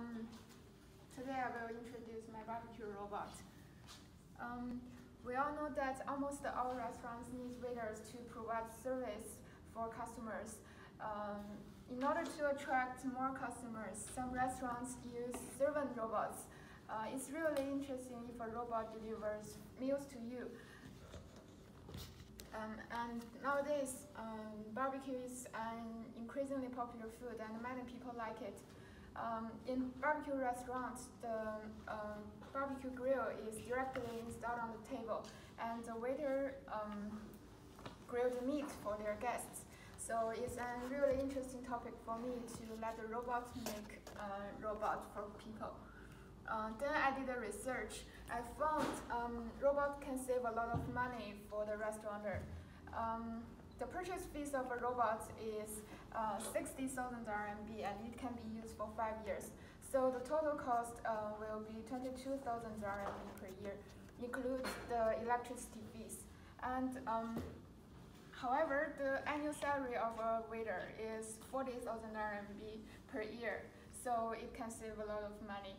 Um, today I will introduce my barbecue robot. Um, we all know that almost all restaurants need waiters to provide service for customers. Um, in order to attract more customers, some restaurants use servant robots. Uh, it's really interesting if a robot delivers meals to you. Um, and nowadays, um, barbecue is an increasingly popular food and many people like it. Um, in barbecue restaurants, the um, barbecue grill is directly installed on the table and the waiter um, grill the meat for their guests. So it's a really interesting topic for me to let the robot make a uh, robot for people. Uh, then I did a research. I found um, robot can save a lot of money for the restaurateur. Um, the purchase fees of a robot is uh, 60,000 RMB and it can be used for five years. So the total cost uh, will be 22,000 RMB per year, includes the electricity fees. And um, however, the annual salary of a waiter is 40,000 RMB per year, so it can save a lot of money.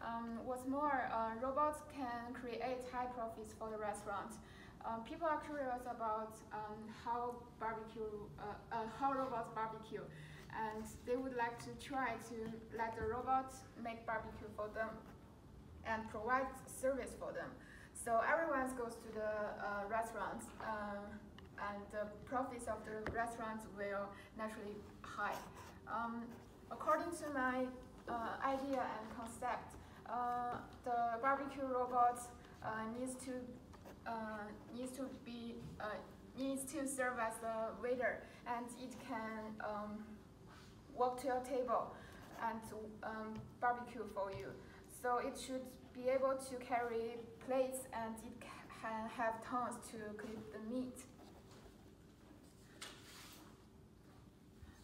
Um, what's more, uh, robots can create high profits for the restaurant. Um, people are curious about um, how barbecue, uh, uh, how robots barbecue, and they would like to try to let the robot make barbecue for them and provide service for them. So everyone goes to the uh, restaurants, um, and the profits of the restaurants will naturally high. Um, according to my uh, idea and concept, uh, the barbecue robot uh, needs to uh, needs to be uh, needs to serve as a waiter, and it can um, walk to your table and um, barbecue for you. So it should be able to carry plates and it can have tongs to clip the meat.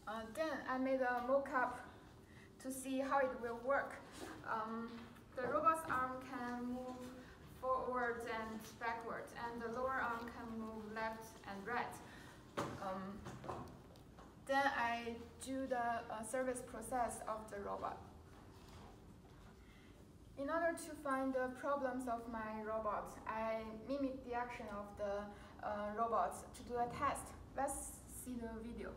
Uh, then I made a mock-up to see how it will work. Um, the robot's arm can move forwards and backwards, and the lower arm can move left and right. Um, then I do the uh, service process of the robot. In order to find the problems of my robot, I mimic the action of the uh, robots to do a test. Let's see the video.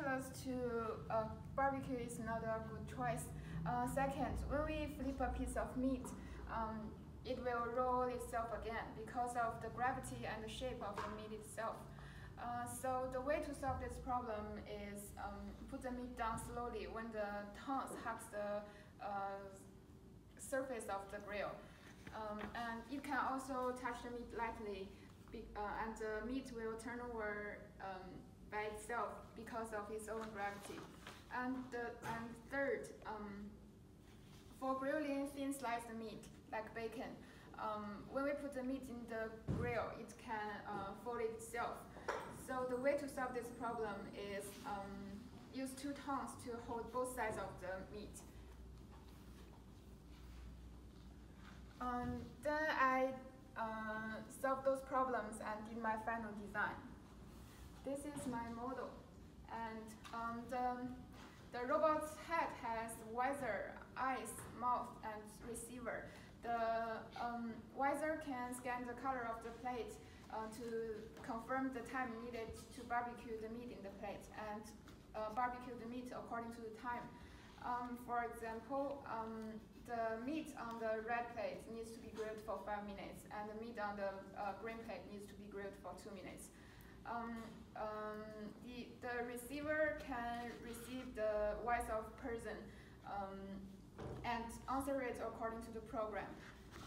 Spatulas to uh, barbecue is not a good choice. Uh, second, when we flip a piece of meat, um, it will roll itself again because of the gravity and the shape of the meat itself. Uh, so the way to solve this problem is um, put the meat down slowly when the tongs hugs the uh, surface of the grill. Um, and you can also touch the meat lightly be, uh, and the meat will turn over um, by itself because of its own gravity. And, the, and third, um, for grilling thin sliced meat, like bacon, um, when we put the meat in the grill, it can uh, fold itself so the way to solve this problem is um, use two tongs to hold both sides of the meat. Um, then I uh, solved those problems and did my final design. This is my model. And um, the, the robot's head has visor, eyes, mouth, and receiver. The um, visor can scan the color of the plate uh, to confirm the time needed to barbecue the meat in the plate and uh, barbecue the meat according to the time. Um, for example, um, the meat on the red plate needs to be grilled for five minutes, and the meat on the uh, green plate needs to be grilled for two minutes. Um, um the, the receiver can receive the voice of person um, and answer it according to the program.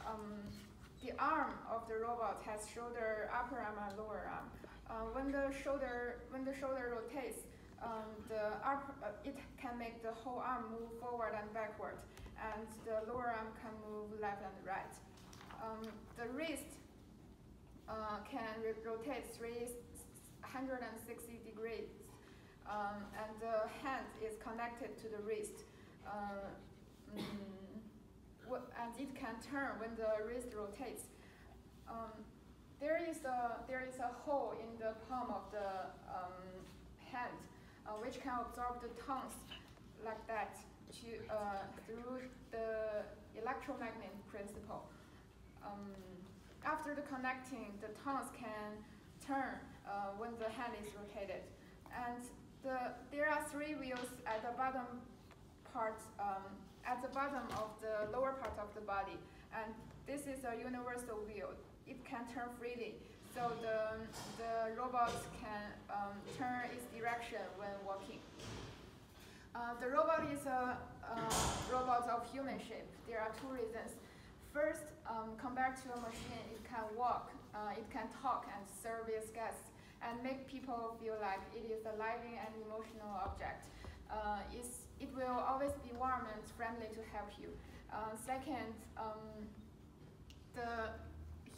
Um, the arm of the robot has shoulder, upper arm, and lower arm. Uh, when the shoulder when the shoulder rotates, um, the upper, uh, it can make the whole arm move forward and backward, and the lower arm can move left and right. Um, the wrist uh, can rotate 360 degrees, um, and the hand is connected to the wrist. Uh, and it can turn when the wrist rotates. Um, there is a there is a hole in the palm of the um, hand, uh, which can absorb the tongs like that to uh, through the electromagnet principle. Um, after the connecting, the tongs can turn uh, when the hand is rotated, and the there are three wheels at the bottom part um, at the bottom of the lower part of the body. And this is a universal wheel. It can turn freely. So the, the robot can um, turn its direction when walking. Uh, the robot is a, a, robot of human shape. There are two reasons. First, um, compared to a machine, it can walk, uh, it can talk and serve its guests, and make people feel like it is a living and emotional object. Uh, it will always be warm and friendly to help you. Uh, second, um, the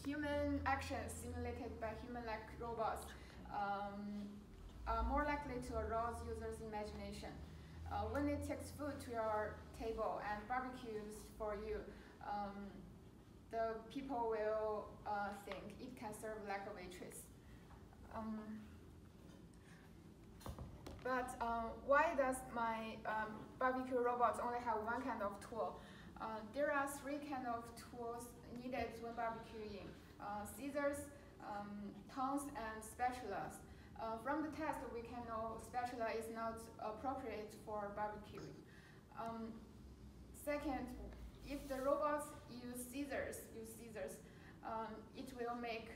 human actions simulated by human-like robots um, are more likely to arouse users' imagination. Uh, when it takes food to your table and barbecues for you, um, the people will uh, think it can serve like a waitress. Um, but um, why does my um, barbecue robot only have one kind of tool? Uh, there are three kind of tools needed when barbecuing. Uh, scissors, um, tongs, and spatulas. Uh, from the test, we can know spatula is not appropriate for barbecuing. Um, second, if the robots use scissors, use scissors, um, it will make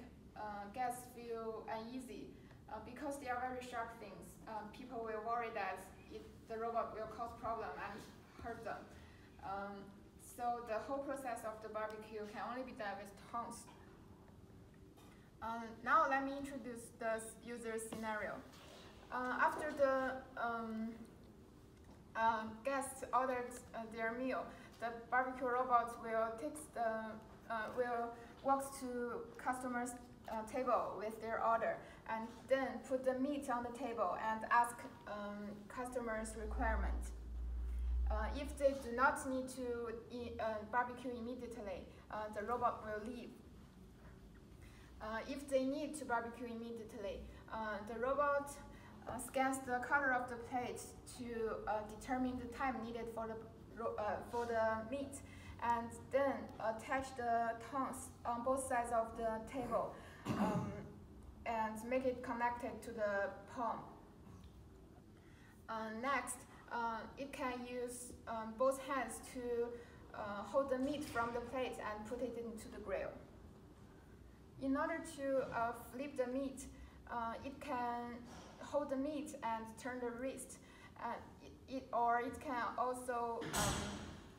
guests feel uneasy uh, because they are very sharp things um, people will worry that it, the robot will cause problem and hurt them. Um, so the whole process of the barbecue can only be done with tongs. Um, now let me introduce the user scenario. Uh, after the um, uh, guests ordered uh, their meal, the barbecue robot will take the uh, will walks to customers' uh, table with their order and then put the meat on the table and ask um, customers' requirement. Uh, if they do not need to e uh, barbecue immediately, uh, the robot will leave. Uh, if they need to barbecue immediately, uh, the robot scans the color of the plate to determine the time needed for the, for the meat and then attach the tongs on both sides of the table. Um, and make it connected to the palm. Uh, next, uh, it can use um, both hands to uh, hold the meat from the plate and put it into the grill. In order to uh, flip the meat, uh, it can hold the meat and turn the wrist, it, it or it can also um,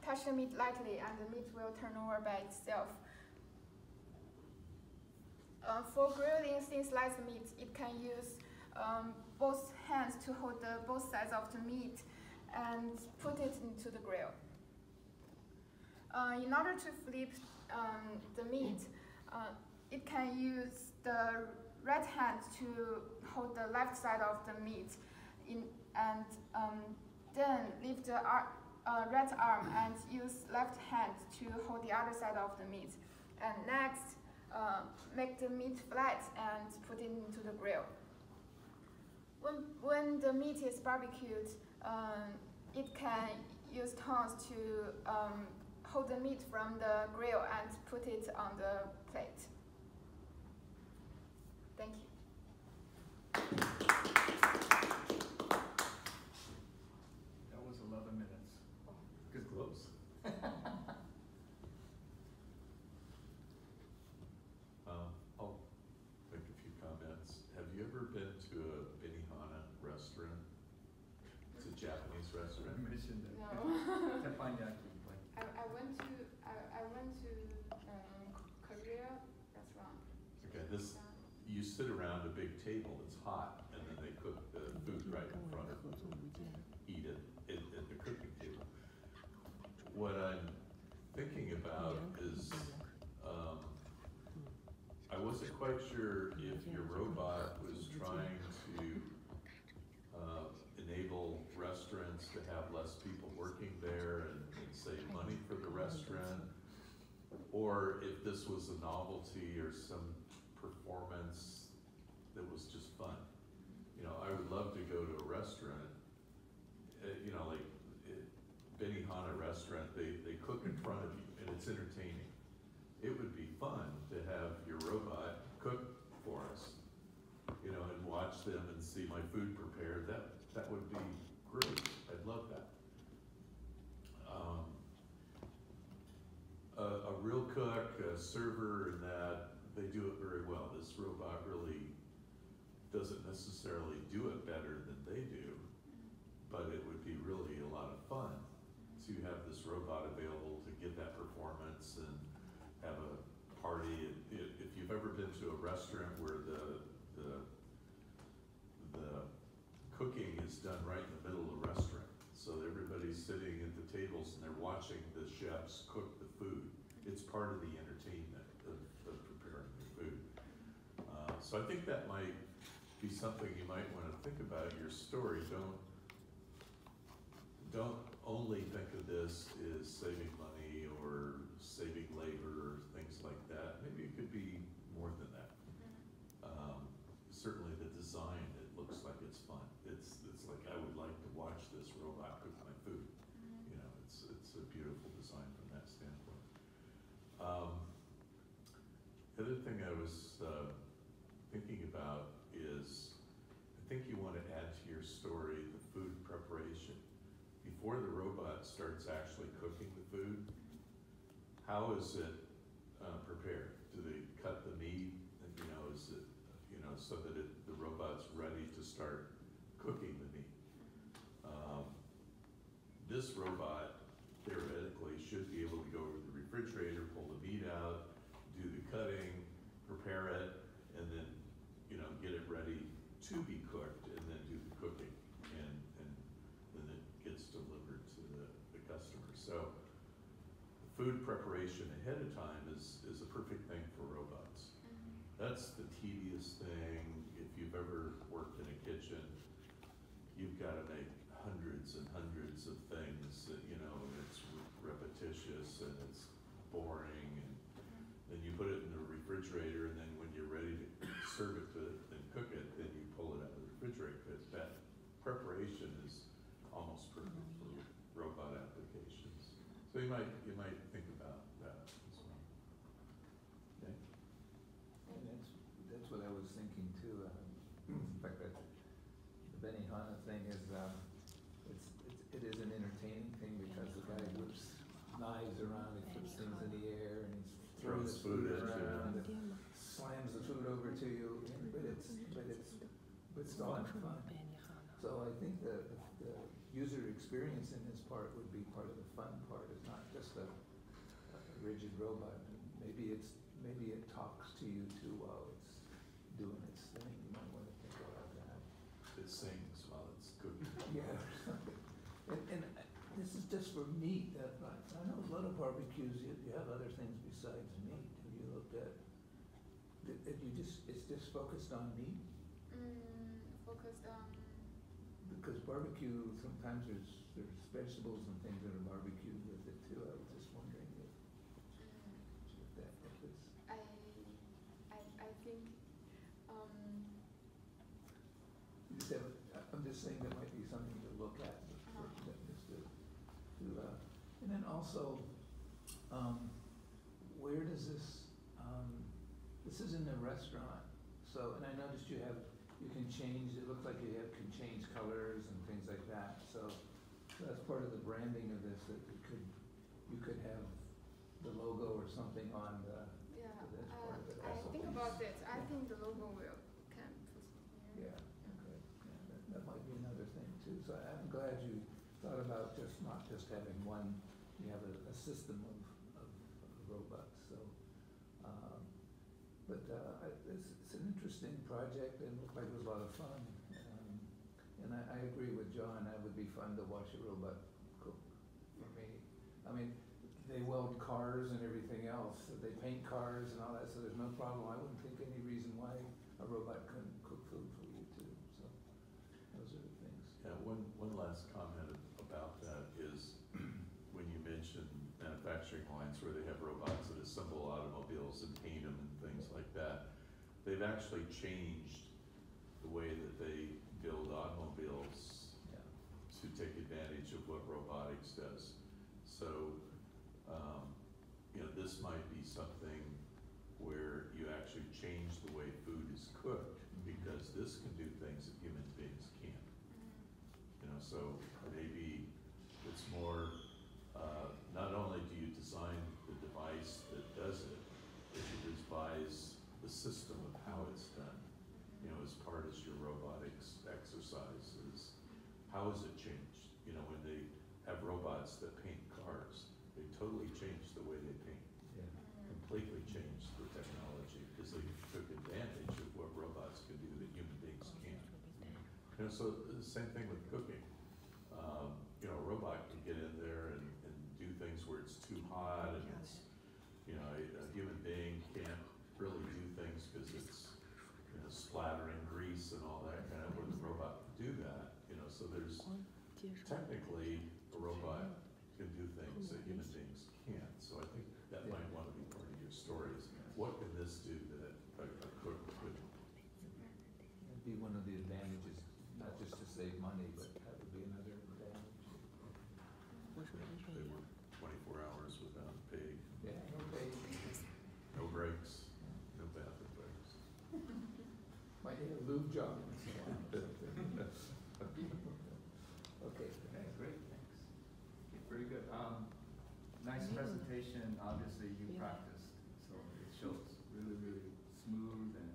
touch the meat lightly and the meat will turn over by itself. Uh, for grilling thin sliced meat, it can use um, both hands to hold the both sides of the meat and put it into the grill. Uh, in order to flip um, the meat, uh, it can use the right hand to hold the left side of the meat in, and um, then lift the ar uh, right arm and use left hand to hold the other side of the meat. And next, uh, make the meat flat and put it into the grill. When, when the meat is barbecued, um, it can use tongs to um, hold the meat from the grill and put it on the plate. Thank you. That was eleven minutes. Good close. Um, I'll make a few comments. Have you ever been to a Benihana restaurant? It's a Japanese I restaurant. mentioned it. No. Teppanyaki, like, I, I went to I, I went to um, Korea restaurant. Okay, this, you sit around a big table, that's hot, and then they cook the food right in front of you. Eat it at, at the cooking table. What I'm thinking about is, um, I wasn't quite sure if your robot was trying to, uh, enable restaurants to have less people working there and, and save money for the restaurant, or if this was a novelty or some performance that was just fun. You know, I would love to go to a restaurant, uh, you know, like uh, Benihana restaurant, they, they cook in front of you and it's entertaining. It would be fun to have your robot cook for us, you know, and watch them and see my food prepared. That, that would be great. I'd love that. Um, a, a real cook, a server, and that, they do it very well. This robot really doesn't necessarily do it better than they do, but it would be really a lot of fun to have this robot available to give that performance and have a party. If, you've ever been to a restaurant where the, the, the cooking is done right in the middle of the restaurant, so everybody's sitting at the tables and they're watching the chefs cook the food. It's part of the entertainment of, of preparing the food. Uh, so I think that might be something you might wanna think about your story. Don't, don't only think of this as saving money or saving labor or things like that. Maybe it could be more than that. Um, certainly the design, it looks like it's fun. It's, it's like, I would like to watch this robot cook my food. You know, it's, it's a beautiful design from that standpoint. Um, the other thing I was, uh, thinking about is, I think you wanna add to your story the food preparation. Before the robot starts actually cooking the food, how is it, uh, prepared? Do they cut the meat, you know, is it, you know, so that it, the robot's ready to start cooking the meat? Um, this robot theoretically should be able to go over the refrigerator, pull the meat out, do the cutting, prepare it, and then, you know, get it ready to be cooked, and then do the cooking, and, and then it gets delivered to the, the customer. So, food preparation ahead of time is, is a perfect thing for robots. Mm-hmm. That's the tedious thing, if you've ever worked in a kitchen, you've gotta make hundreds and hundreds of things that, you know, it's repetitious and it's boring and mm-hmm. then you put it in the refrigerator and then when you're ready to serve it to, and cook it, then you pull it out of the refrigerator, cause that preparation is almost perfect for robot applications. So you might you might think about that as well. Okay. And that's that's what I was thinking too. Um, in fact, that the Benihana thing is um, it's, it's it is an entertaining thing because the guy whips knives around, he flips things in the air, and he throws food, around, and slams the food over to you. But it's but it's but it's all fun. So I think the, the user experience in this part would be part of the fun rigid robot. Maybe it's, maybe it talks to you too while it's doing its thing, you might wanna think about that. It sings while it's cooking. Yeah. And, and this is just for meat, uh, I, I know a lot of barbecues, you, you have other things besides meat, have you looked at? That, that you just, it's just focused on meat? Mm, focused on. Because barbecue, sometimes there's, there's vegetables and things that are barbecued with it too, I was just wondering if, Mm, if that, if it's, I, I, I think, um, you just have, I- I'm just saying that might be something to look at, for, Uh-huh. that- just to, to, uh, and then also, um, where does this, um, this is in the restaurant, so, and I noticed you have, you can change, it looks like you have, can change colors and things like that, so, so that's part of the branding of this, that it could, you could have the logo or something on the, yeah, uh, part of it I think about it, I Yeah. think the logo will, can put here. yeah, okay, yeah, that, that might be another thing too, so I'm glad you thought about just, not just having one, you have a, a system of, of of robots, so. Um, but, uh, I, it's, it's an interesting project, and looked like it was a lot of fun, um, and I, I agree with John, that would be fun to watch a robot cook for me. I mean, they weld cars and everything else, they paint cars and all that, so there's no problem, I wouldn't think any reason why a robot couldn't cook food for you too, so, those are the things. Yeah, one, one last comment about that is when you mention manufacturing lines where they have robots that assemble automobiles and paint them and things like that, they've actually changed the way that they build automobiles Yeah, to take advantage of what robotics does. So, um, you know, this might be something where you actually change the way food is cooked, because this can do things that human beings can't. Mm, You know, so maybe it's more, uh, not only do you design the device that does it, but you devise the system of how it's done. You know, as part of your robotics exercises, how has it changed? You know, when they have robots that paint cars, they totally changed the way they paint, yeah. completely changed the technology, because they took advantage of what robots can do that human beings can't. You know, so the same thing with cooking. Um, you know, a robot can get in there and, and do things where it's too hot and it's, you know, a, a human being can't really do things because it's, you know, splattering grease and all that kind of, where the robot can do that, you know, so there's, technically, a robot can do things that human beings can't, so I think that might wanna be part of your story is, what can this do that a, a cook couldn't? It'd be one of the advantages, not just to save money, but that would be another advantage. They work twenty-four hours without pay, Yeah, okay. no breaks, no bathroom breaks. Might need a lube job once in a while. Okay, Okay, great, thanks. Okay, Very good. Um, nice presentation, obviously you Yeah. practiced, so it shows really, really smooth and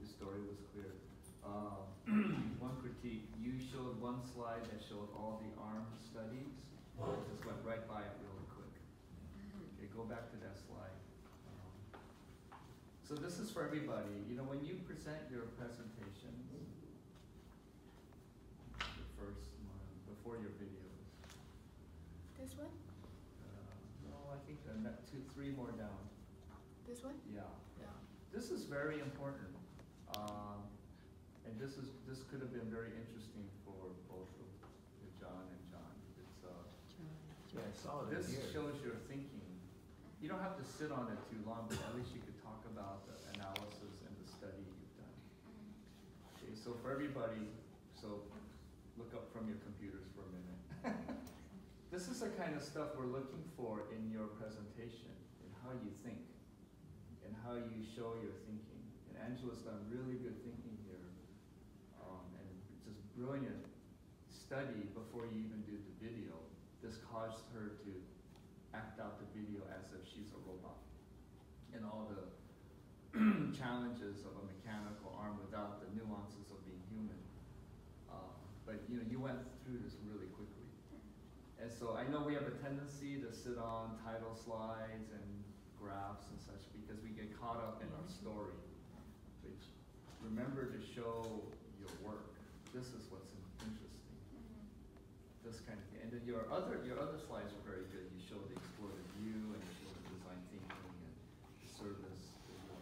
the story was clear. Uh, one critique, you showed one slide that showed all the ARM studies, I just went right by it really quick. Okay, go back to that slide. Um, So this is for everybody, you know, when you present your presentations, the first one, before your videos, This one, uh, no, I think the two, three more down, this one, yeah. yeah. This is very important, um, and this is, this could have been very interesting for both of John and John. It's, uh, yeah, I saw it this here. shows your thinking. You don't have to sit on it too long, but at least you could talk about the analysis and the study you've done. Okay, so for everybody, so look up from your computers for a minute. This is the kind of stuff we're looking for in your presentation, in how you think, and how you show your thinking. And Angela's done really good thinking here, um, and just brilliant study before you even do the video. This caused her to act out the video as if she's a robot. And all the challenges of a mechanical arm without the nuances of being human. Uh, but you know, you went through this really quickly. And so I know we have a tendency to sit on title slides and graphs and such because we get caught up in our story. But remember to show your work. This is what's interesting. This kind of thing. And then your other your other slides were very good. You showed the exploded view and you showed the design thinking and the service.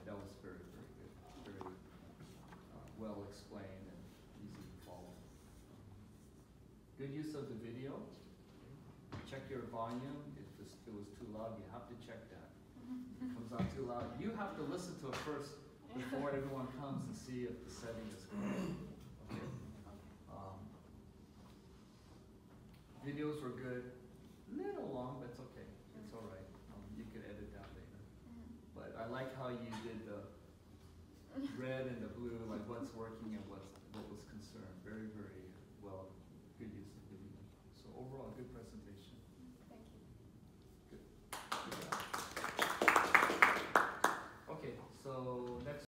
That was very, very good. Very uh, well explained and easy to follow. Good use of the video. Check your volume. If this, it was too loud, you have to check that. If it comes out too loud, you have to listen to it first before everyone comes and see if the setting is correct. Okay. Um, videos were good. A little long, but it's okay. It's all right. Um, you could edit that later. But I like how you did the red and the blue, like what's working and what's what was concerned. Very, very